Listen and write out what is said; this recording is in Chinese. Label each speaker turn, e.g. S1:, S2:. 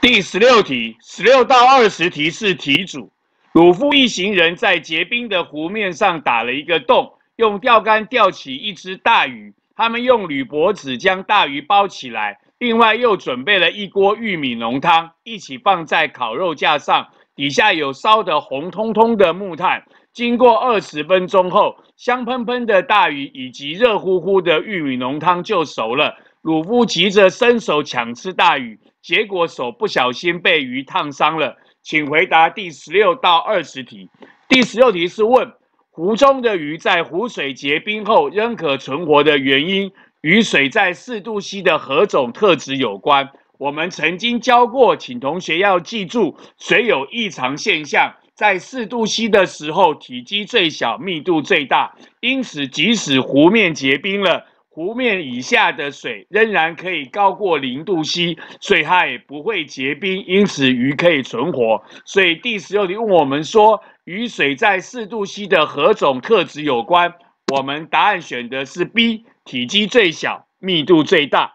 S1: 第十六题，十六到二十题是题主。鲁夫一行人在结冰的湖面上打了一个洞，用钓竿钓起一只大鱼。他们用铝箔纸将大鱼包起来，另外又准备了一锅玉米浓汤，一起放在烤肉架上，底下有烧得红彤彤的木炭。经过二十分钟后，香喷喷的大鱼以及热乎乎的玉米浓汤就熟了。鲁夫急着伸手抢吃大鱼，结果手不小心被鱼烫伤了。请回答第十六到二十题。第十六题是问湖中的鱼在湖水结冰后仍可存活的原因，与水在四度 C 的何种特质有关？我们曾经教过，请同学要记住，水有异常现象，在四度 C 的时候，体积最小，密度最大，因此即使湖面结冰了。湖面以下的水仍然可以高过零度 C，所以它也不会结冰，因此鱼可以存活。所以第十六题问我们说，与水在四度 C 的何种特质有关？我们答案选的是 B，体积最小，密度最大。